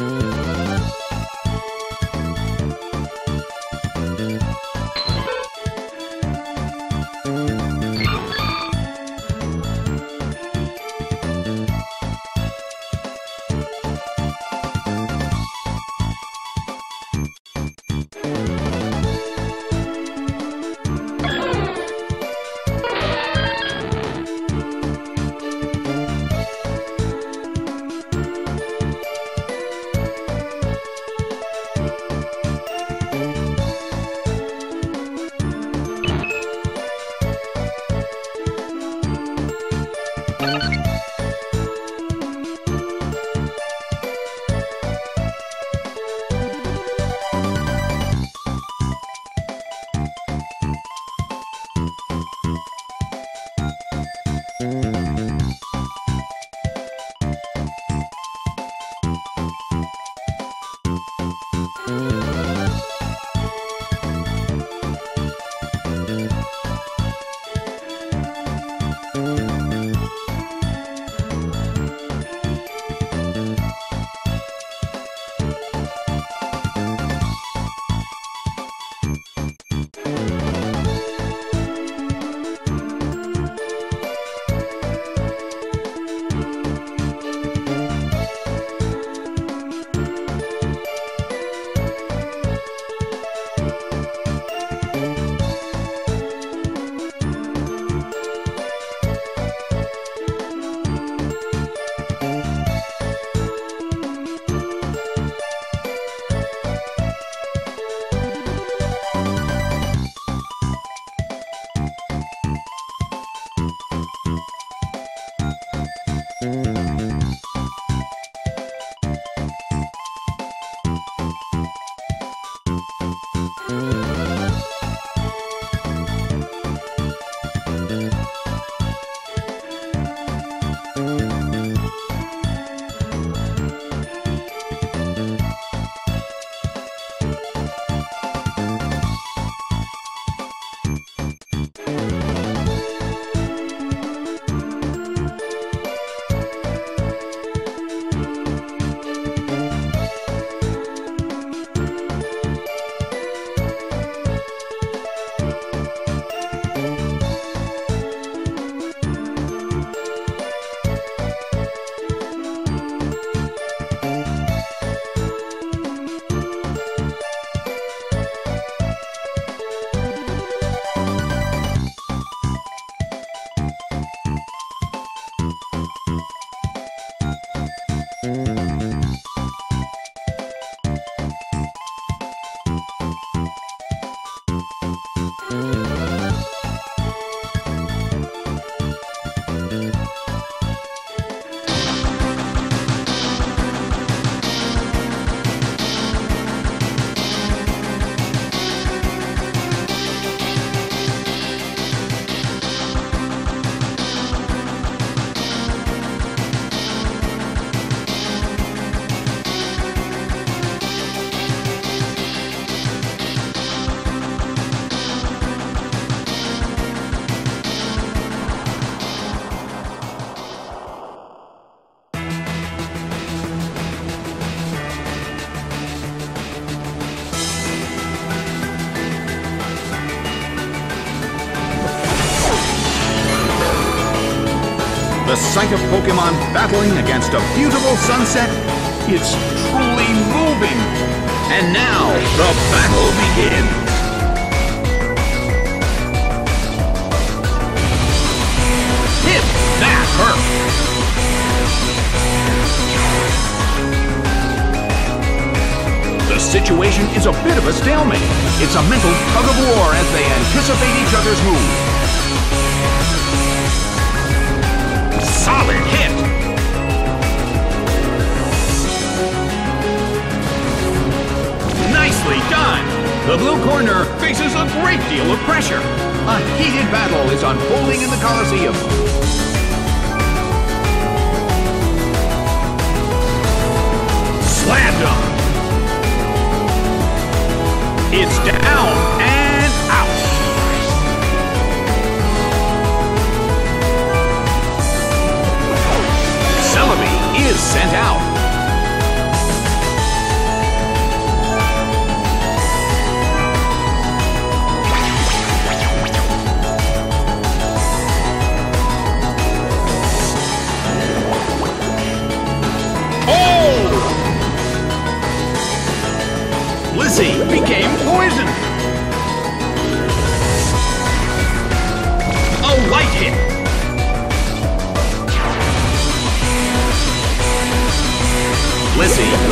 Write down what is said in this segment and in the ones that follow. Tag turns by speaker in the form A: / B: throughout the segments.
A: Música Mm-hmm. Mm-hmm. The sight of Pokemon battling against a beautiful sunset, it's truly moving. And now, the battle begins. Hit that hurt! The situation is a bit of a stalemate. It's a mental tug of war as they anticipate each other's moves. Solid hit! Nicely done! The blue corner faces a great deal of pressure. A heated battle is unfolding in the Colosseum.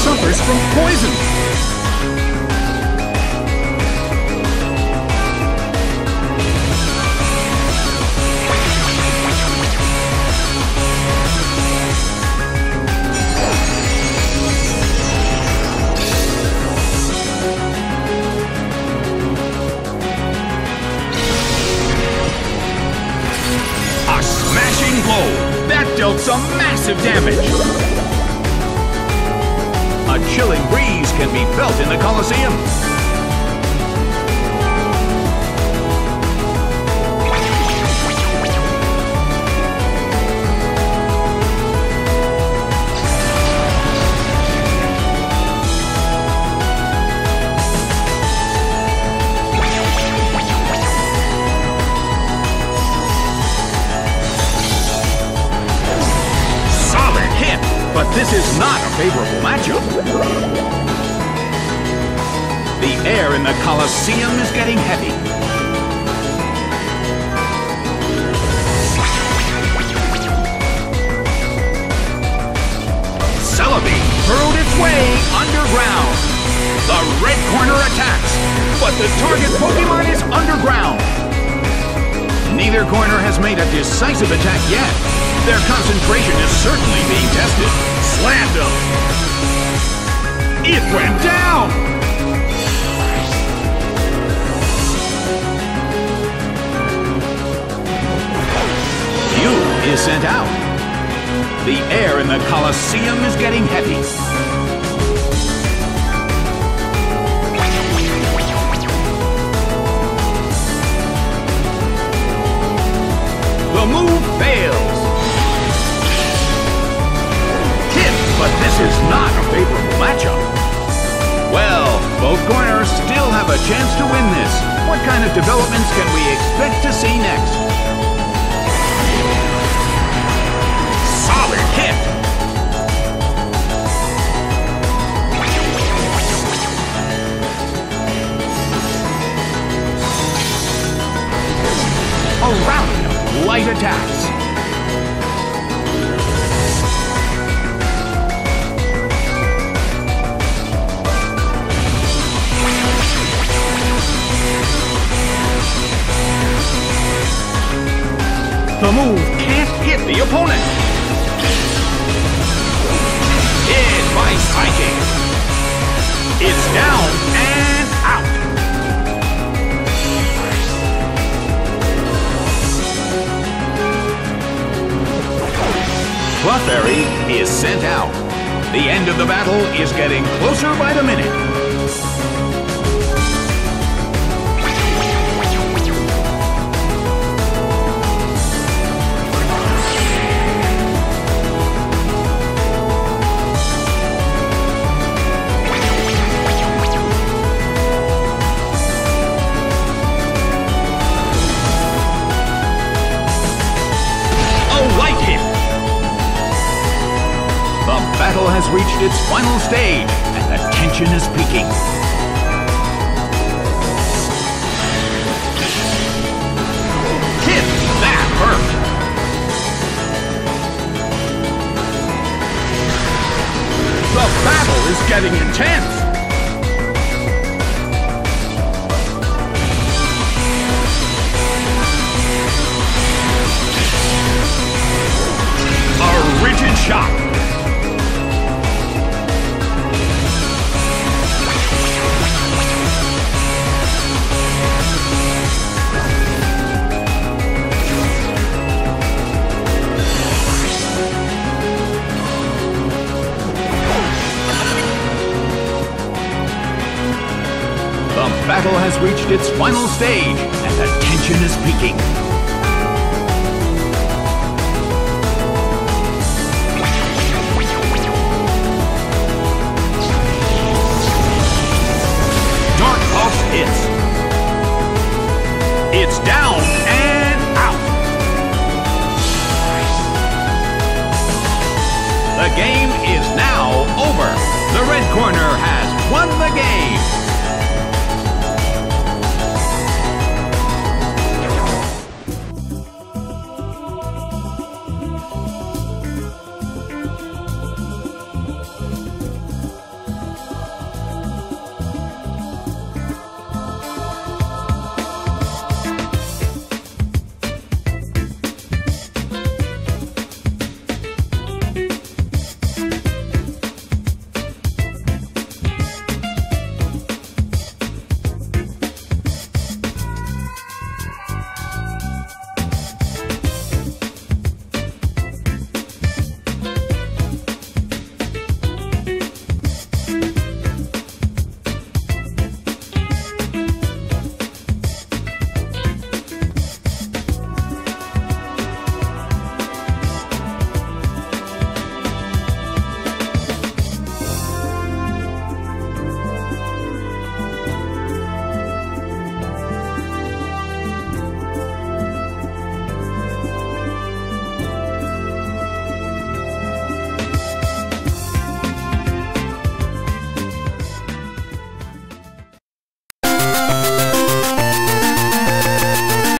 A: Suffers from poison. A smashing blow! That dealt some massive damage! Chilling breeze can be felt in the Colosseum. Solid hit! But this is not a favorable matchup. In the Colosseum is getting heavy. Celebi burrowed its way underground. The red corner attacks, but the target Pokemon is underground. Neither corner has made a decisive attack yet. Their concentration is certainly being tested. Slammed him. It went down! Is sent out. The air in the Colosseum is getting heavy. The move fails. Hit, but this is not a favorable matchup. Well, both corners still have a chance to win this. What kind of developments can we expect to see next? Solid hit. A round of light attacks. The move can't hit the opponent. Hit by Psychic. It's down and out. Clefairy is sent out. The end of the battle is getting closer by the minute. Has reached its final stage, and the tension is peaking. Hit! That hurt! The battle is getting intense! Reached its final stage, and the tension is peaking. Dark Pulse hits. It's down and out. The game is now over. The red corner has won the game.